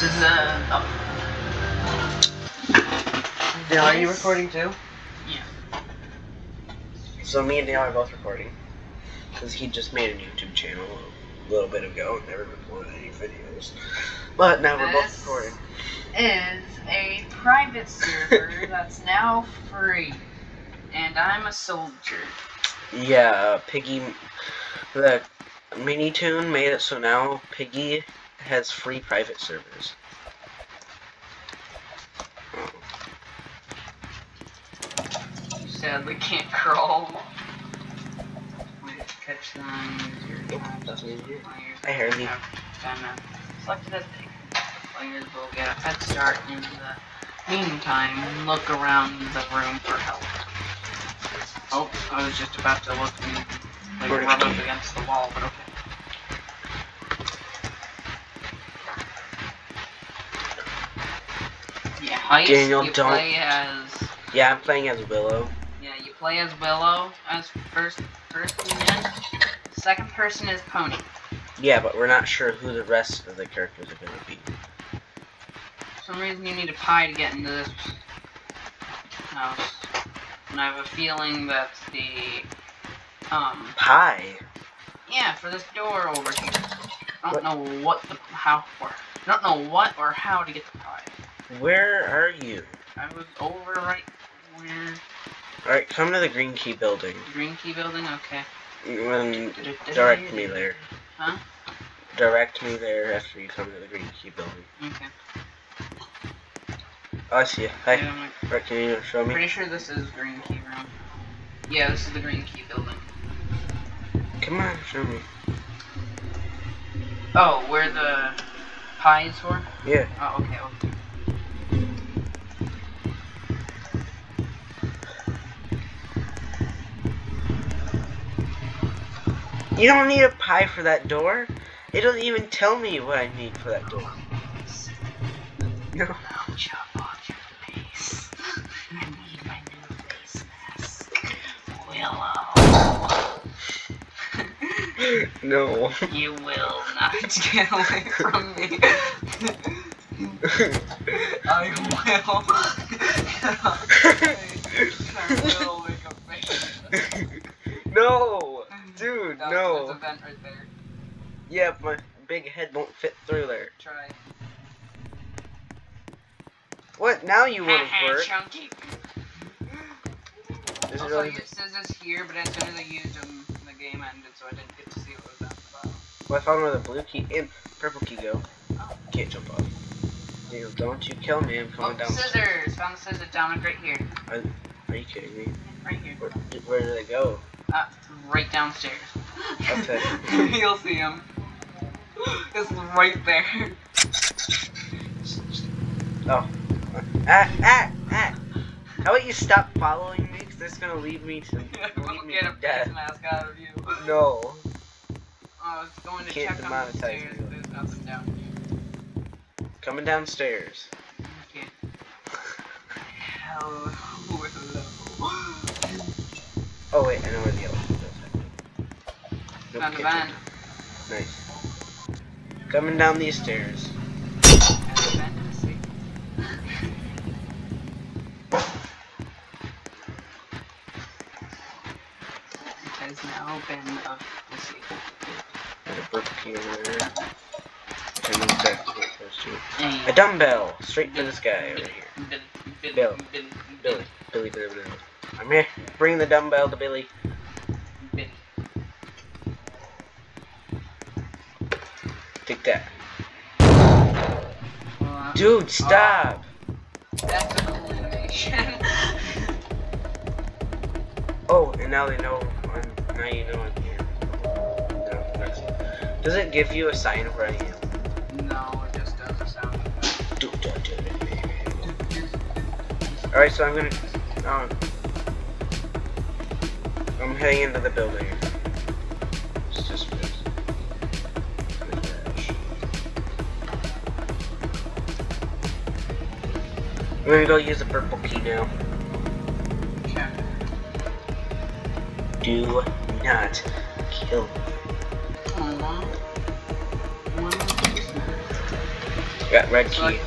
this is uh. Oh. Now, are you recording too? Yeah. So me and Dale are both recording. Because he just made a YouTube channel a little bit ago and never recorded any videos. But now we're both recording. Is a private server that's now free, and I'm a soldier. Yeah, uh, Piggy, the MiniToon made it so now Piggy has free private servers. You sadly can't crawl. Wait, catch them. use your Nope, doesn't even hear. I heard you. Selected as the players will get a head start in the meantime. Look around the room for help. Oh, I was just about to look and like rub up against the wall, but okay. Daniel, you don't- play as Yeah, I'm playing as Willow. yeah, you play as Willow as first person in. Second person is Pony. Yeah, but we're not sure who the rest of the characters are gonna be. For some reason you need a pie to get into this house. And I have a feeling that the um Pie. yeah, for this door over here. I don't know what the how or I don't know what or how to get the pie. Where are you? I was over right where Alright, come to the Green Key building. Green Key building, okay. And direct me there. Huh? Direct me there after you come to the Green Key building. Okay. Oh, I see you. Hi. Yeah, Alright, can you show me? pretty sure this is Green Key room. Yeah, this is the Green Key building. Come on, show me. Oh, where the pies were? Yeah. Oh, okay, okay. You don't need a pie for that door. It doesn't even tell me what I need for that door. No. I'll chop off your face. I need my new face mask. Willow. No. you will not get away from me. I will. I will make a face. no. Dude, That's- no. There's a vent right there. Yeah, my big head won't fit through there. Try. What? Now you want Haha, to work? Chunky. This is Also, really... it says this here, but as soon as I used them, the game ended, so I didn't get to see what was at the. Well, I found where the blue key and purple key go. Oh. Can't jump off. Daniel, don't you kill me. I'm Oh, coming down. scissors! Found the scissors down like right here. Are you kidding me? Right here. Where, where do they go? Uh, right downstairs. Okay. You'll see them. It's right there. Oh. Ah, ah, ah. How about you stop following me? Because that's gonna lead me to lead me get a to face death. mask out of you. No. Oh, I was going to Can't check on the stairs. me. There's nothing down here. Coming downstairs. Okay. Hello. Oh wait, I know where the elevator. Nope, Found a jump. Nice. Coming down these stairs. A vent in the sea. It has now been of the sea. There's a brick key over there. Can move back to where it goes to. Hey. A dumbbell! Straight for this guy over here. Billy, Billy, Bill. Billy, Billy. Billy, Billy. I'm here. Bring the dumbbell to. Billy. Take that. Dude, stop! That's a cool animation. Oh, and now they know. I'm, now you know I'm here. No, Does it give you a sign of where I am? no, it just does a sound effect. Do, do, do. Alright, so I'm gonna. Um, I'm heading into the building. It's just. I'm gonna go use the purple key now. Do not kill. Got red key.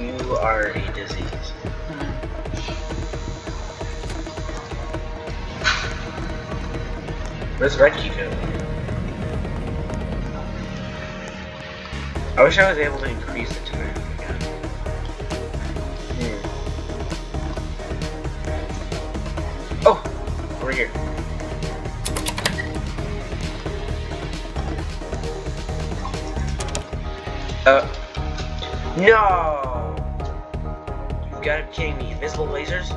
you are a disease. Where's red key go? I wish I was able to increase the time again. Hmm. Oh! Over here. Uh. No! You gotta be kidding me. Invisible lasers?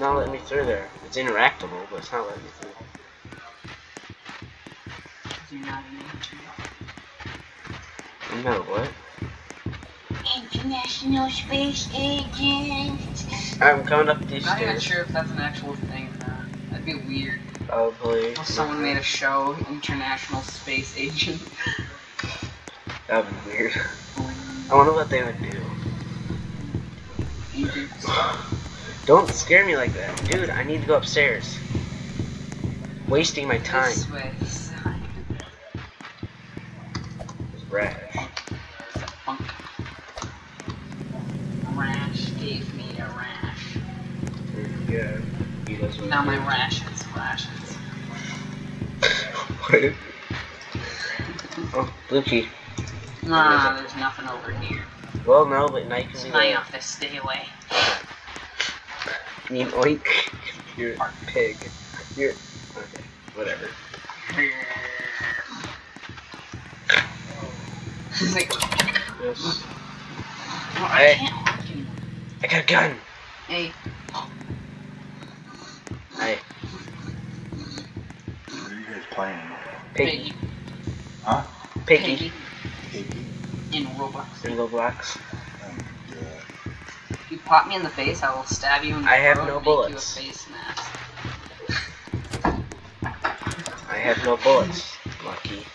Not letting me through there. It's interactable, but it's not letting me through. You're not an agent. No, what? International Space Agent. I'm coming up these I'm not even stairs. sure if that's an actual thing or not. That'd be weird. Probably. If someone made a show, International Space Agent. That'd be weird. I wonder what they would do. Agent. Don't scare me like that. Dude, I need to go upstairs. Wasting my time. This way. Side. Rash. It's a funk. Rash gave me a rash. Yeah. He does what Now my rashes, rashes. What? oh, blue key. Ah, there's nothing over here. Well, no, but now you can It's be my the... office, stay away. You mean oink? You're a pig. You're... Okay, whatever. He's like, Yes. well, I Hey. can't walk anymore. I got a gun! Hey, Hey, What are you guys playing? piggy. Piggy. Huh? Piggy. Piggy. Piggy? In Roblox. Single blocks. Yeah. You pop me in the face, I will stab you in the I have no and bullets. You a face mask. I have no bullets. Lucky.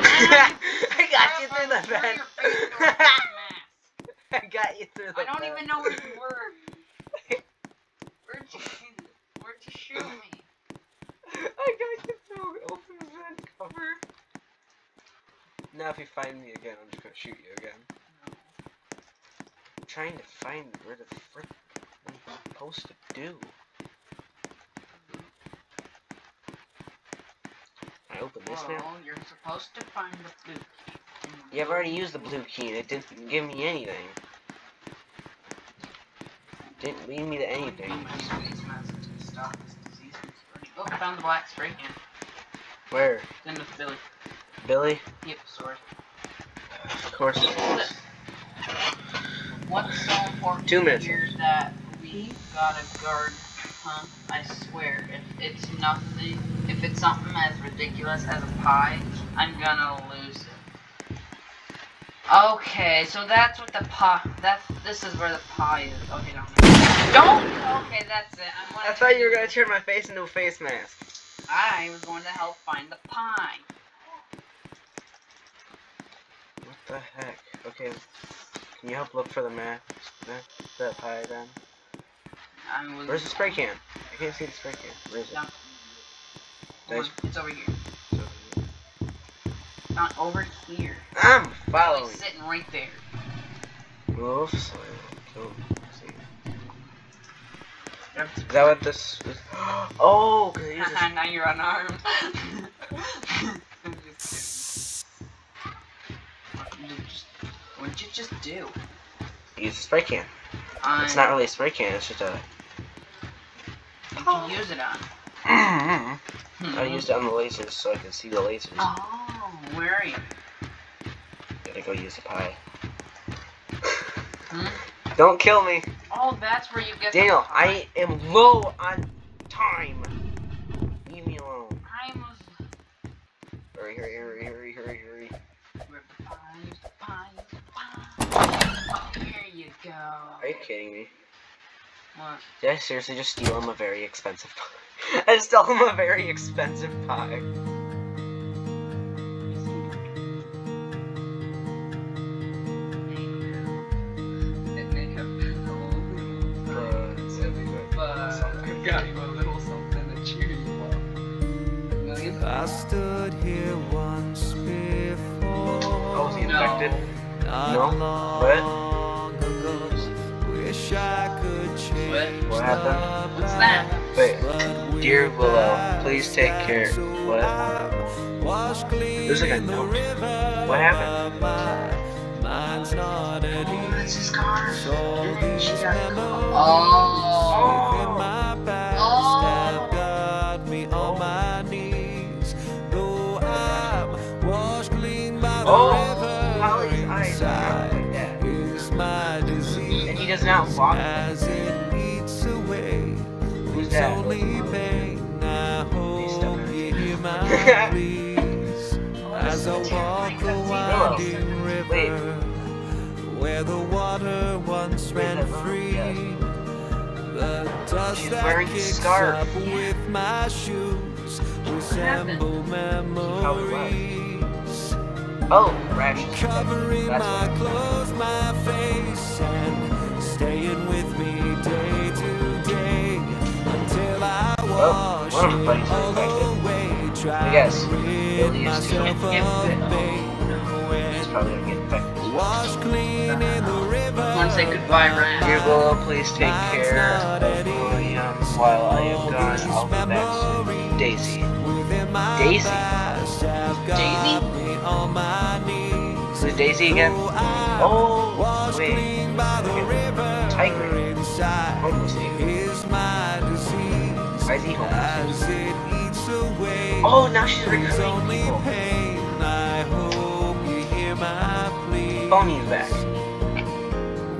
I got you through the vent. I got you through the I don't vent. even know where you were. Where'd you Where'd you shoot me? I got you through open vent cover. Now if you find me again, I'm just gonna shoot you again. I'm trying to find where the frick I'm supposed to do. I open this now. You're supposed to find the blue key. Yeah, I've already used the blue key and it didn't give me anything. Didn't lead me to anything. Use my face mask to stop this disease from spreading. Oh, I found the black spray can. Where? Then with Billy. Billy? Yep, sword. Of course it. What's so important Two minutes. here that we gotta guard, huh? I swear, if it's nothing, if it's something as ridiculous as a pie, I'm gonna lose it. Okay, so that's what the pie, that's, this is where the pie is. Okay, don't. Don't! Okay, that's it. I'm I thought you were gonna turn my face into a face mask. I was going to help find the pie. What the heck? Okay. Can you help look for the map? The pie then? I. Where's the spray can? I can't see the spray can. Where is it? Down. Hold on, It's over here. Not over here. I'm following. It's sitting right there. Wolf soil. Kill. Is that what this is? Oh, cause this. now you're unarmed. just do? Use a spray can. It's not really a spray can. It's just a. You use it on? I Hmm. used it on the lasers so I could see the lasers. Oh, where are you? Gotta go use the pie. Hmm? Don't kill me, Oh, that's where you get Daniel. I am low on time. Leave me alone. I was. Hurry, hurry, hurry, hurry. Are you kidding me? What? Did I seriously just steal him a very expensive pie? I just stole him a very expensive pie. Got you a little something to cheer you up. Million? I stood here once before. Oh, is he No. infected? Not No? What? Change What happened? the What's that? Wait, Dear Willow, please take care. What? There's like a note. What happened? My mind's not at Oh, that's his car. ease. All these She got memories Oh. within my past Oh. have got me on my knees. Though I'm clean by the Oh, Holly's eyes like that. is my disease. And he does not walk. It's only pain. I hope you hear my pleas as I walk a winding river where the water once ran free. The dust that kicks scarf. up with my shoes resemble memories. Oh, Rash. Covering my clothes, my face, and Well, wash oh, one of the buddies are infected. away. Try I guess. to rid Billy is too. myself Can't of get. He's probably gonna get infected. Wash clean in the river. Want to say goodbye, Ryan? Dear Willow, please take care of William while I am gone. I'll be back soon. Daisy. Daisy. past have got Daisy? Who's Daisy again? Oh, wait. clean by the river Tiger. inside Homeless dude. Why is he homeless? As it eats away, Oh, now she's recruiting only people. pain. I hope you hear my plea. Phony's back.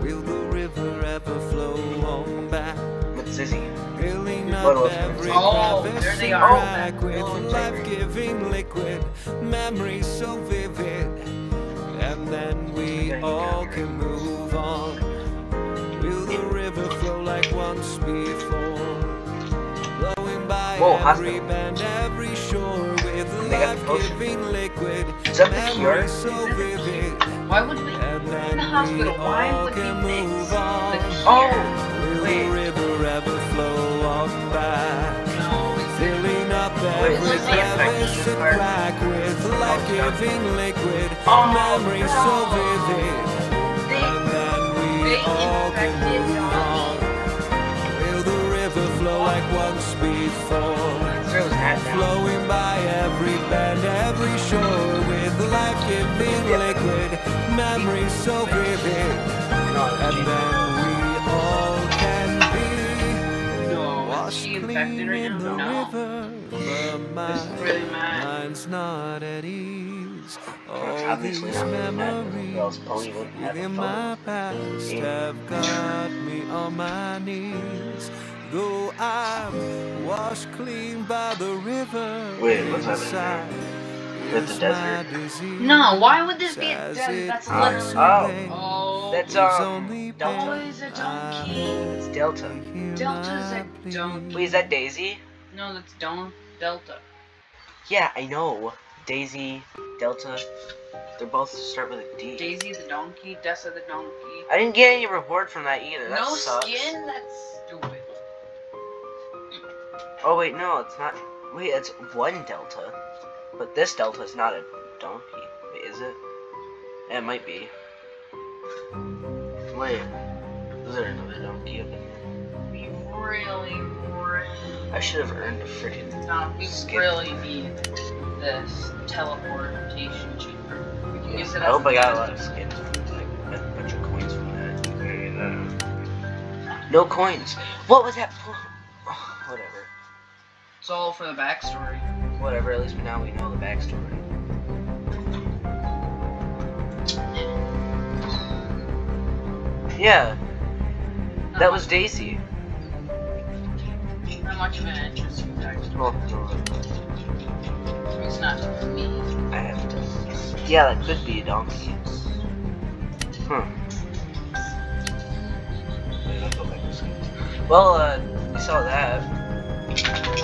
Will the river ever flow on back? With Zizzy. Filling What every? Oh, there they are. crack oh, with Oh, life-giving liquid, memories so vivid, and then we all can move on. Will the river flow like once before, Whoa, every hospital. bend, every shore with They got the potion. Is that the cure? memories so vivid, Why would we? In the hospital, why would we mix the on. Oh, wait. the river ever flow on by? No, it's Filling up every crevice and crack with life-giving liquid, Oh, memories so vivid, they, and then we they all can move Flowing by every bend, every shore with life-giving liquid, memories so vivid, and then we all can be. no. Washed clean right in the? No. river, but my really mind's not at ease. All these memories Pony wouldn't have a within my past have got me on my knees. Though I'm washed clean by the river Wait, what's happening inside With the desert? No, why would this be a desert? That's Oh. literally. Oh. Oh. That's um only Delta. Oh, pain. it's a donkey. It's Delta. Delta's a don't- Wait, is that Daisy? No, that's Don Delta. Yeah, I know. Daisy, Delta. They're both start with a D. Daisy the donkey, Dessa the donkey. I didn't get any reward from that either. That no sucks. skin? That's stupid. Oh wait, no, it's not. Wait, it's one Delta. But this Delta is not a donkey. Wait, is it? Yeah, it might be. Wait, is there another donkey up in there? We really, really, I should have earned a freaking. no, we Skin. really need this teleportation chamber. We can use it I hope a I got a lot of skins. Like a bunch of coins from that. No coins. What was that? It's all for the backstory. Whatever. At least now we know the backstory. Yeah, that was Daisy. How much of an interest you guys? Oh, no, It's not me. I have to. Yeah, that could be a donkey. Hmm. Wait, I'll go back to skins. Well, uh, you saw that.